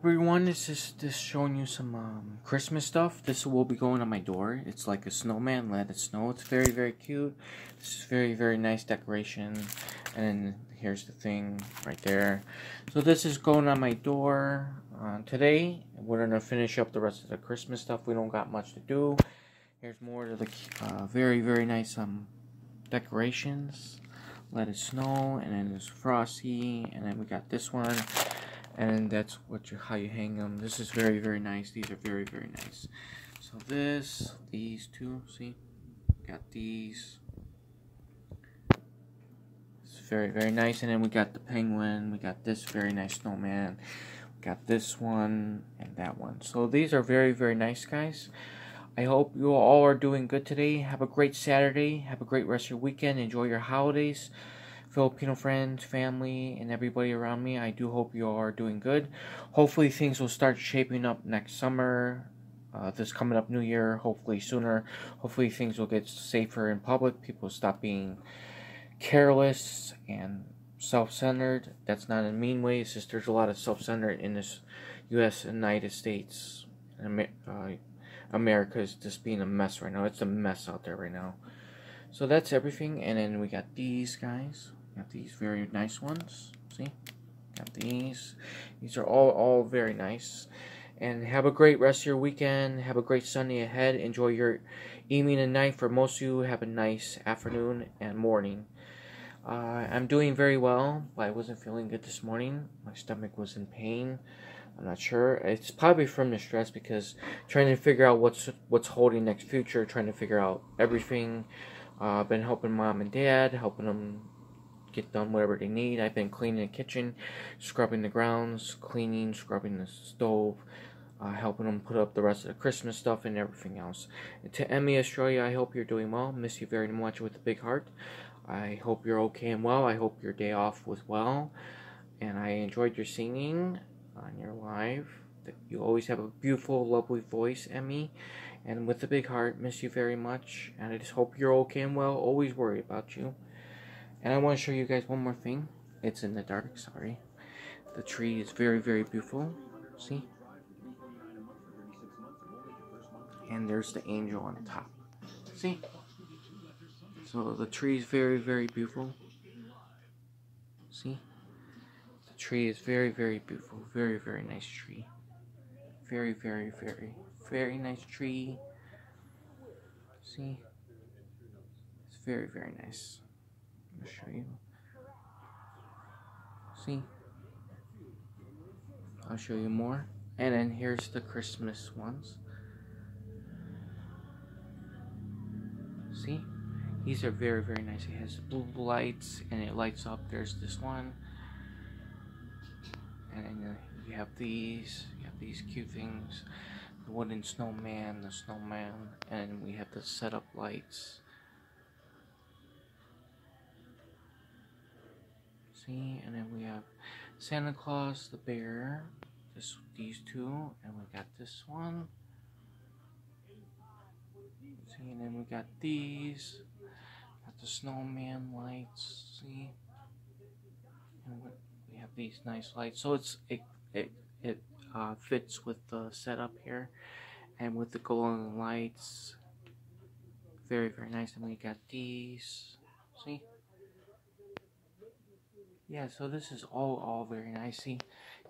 Everyone, this is just showing you some um, Christmas stuff. This will be going on my door. It's like a snowman, let it snow. It's very, very cute. This is very, very nice decoration. And here's the thing right there. So this is going on my door uh, today. We're going to finish up the rest of the Christmas stuff. We don't got much to do. Here's more of the uh, very, very nice um, decorations. Let it snow. And then there's Frosty. And then we got this one and that's what you how you hang them this is very very nice. These are very very nice. So this these two see? Got these. It's very very nice. And then we got the penguin. We got this very nice snowman. We got this one and that one. So these are very very nice guys. I hope you all are doing good today. Have a great Saturday. Have a great rest of your weekend. Enjoy your holidays. Filipino friends, family, and everybody around me. I do hope you are doing good. Hopefully, things will start shaping up next summer. Uh, this coming up new year, hopefully sooner. Hopefully, things will get safer in public. People stop being careless and self centered. That's not in a mean way, it's just there's a lot of self centered in this U.S. United States. Uh, America is just being a mess right now. It's a mess out there right now. So that's everything. And then we got these guys. Got these very nice ones. See? Got these. These are all, all very nice. And have a great rest of your weekend. Have a great Sunday ahead. Enjoy your evening and night. For most of you, have a nice afternoon and morning. Uh, I'm doing very well, but I wasn't feeling good this morning. My stomach was in pain. I'm not sure. It's probably from the stress because trying to figure out what's what's holding next future, trying to figure out everything. Uh, I've been helping mom and dad, helping them get done whatever they need. I've been cleaning the kitchen, scrubbing the grounds, cleaning, scrubbing the stove, uh, helping them put up the rest of the Christmas stuff and everything else. And to Emmy Australia, I hope you're doing well. Miss you very much with a big heart. I hope you're okay and well. I hope your day off was well. And I enjoyed your singing on your live. You always have a beautiful, lovely voice, Emmy. And with a big heart, miss you very much. And I just hope you're okay and well. Always worry about you. And I want to show you guys one more thing. It's in the dark, sorry. The tree is very, very beautiful. See? And there's the angel on top. See? So the tree is very, very beautiful. See? The tree is very, very beautiful. Very, very nice tree. Very, very, very, very nice tree. See? It's very, very nice. I'll show you. See? I'll show you more. And then here's the Christmas ones. See? These are very, very nice. It has blue lights and it lights up. There's this one. And then uh, you have these. You have these cute things. The wooden snowman, the snowman. And we have the setup lights. And then we have Santa Claus the bear this these two and we got this one. See and then we got these. Got the snowman lights see? And we have these nice lights. So it's it it, it uh, fits with the setup here and with the golden lights. Very very nice. And we got these see yeah, so this is all all very nice. See,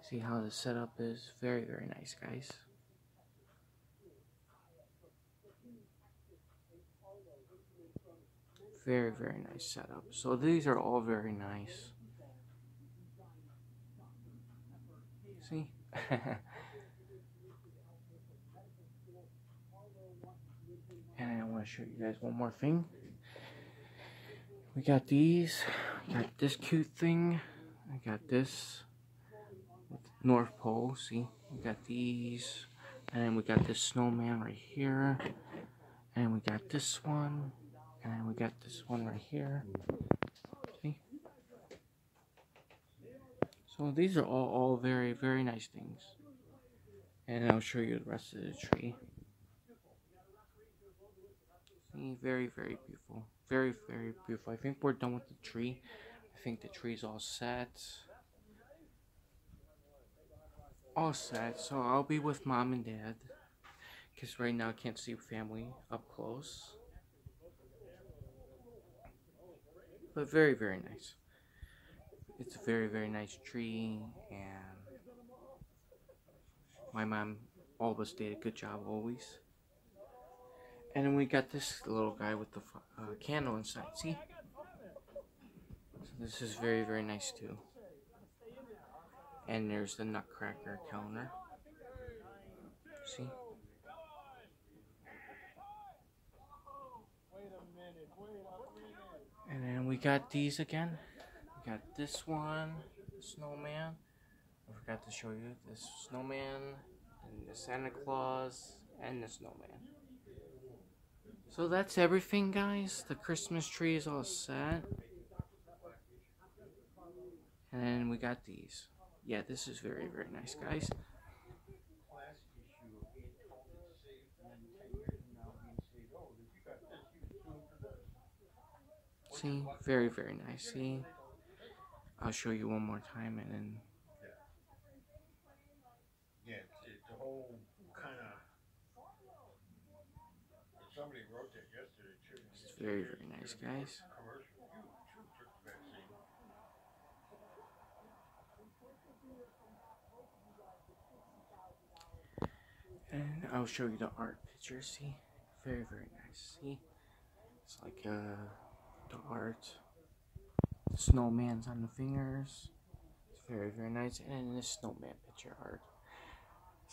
see how the setup is very very nice, guys. Very very nice setup. So these are all very nice. See. and I want to show you guys one more thing. We got these. Got this cute thing. I got this North Pole. See, we got these. And we got this snowman right here. And we got this one. And we got this one right here. See? So these are all, all very, very nice things. And I'll show you the rest of the tree. Very, very beautiful. Very, very beautiful. I think we're done with the tree. I think the tree's all set. all set. So I'll be with mom and dad. Because right now I can't see family up close. But very, very nice. It's a very, very nice tree. And my mom always did a good job always. And then we got this little guy with the uh, candle inside. See? So this is very, very nice too. And there's the Nutcracker counter. See? And then we got these again. We got this one, the snowman. I forgot to show you this snowman, and the Santa Claus, and the snowman. So that's everything, guys. The Christmas tree is all set. And then we got these. Yeah, this is very, very nice, guys. See, very, very nice. See, I'll show you one more time and then. Yeah, it's the whole kind of. Somebody wrote that yesterday too. It's very, very nice, guys. And I'll show you the art picture. See, very, very nice. See, it's like uh, the art. The snowman's on the fingers. It's very, very nice. And this snowman picture art.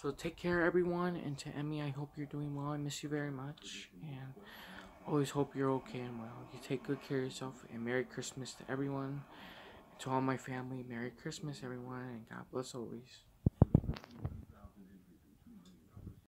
So take care, everyone. And to Emmy, I hope you're doing well. I miss you very much. And always hope you're okay and well. You take good care of yourself. And Merry Christmas to everyone. To all my family, Merry Christmas, everyone. And God bless always.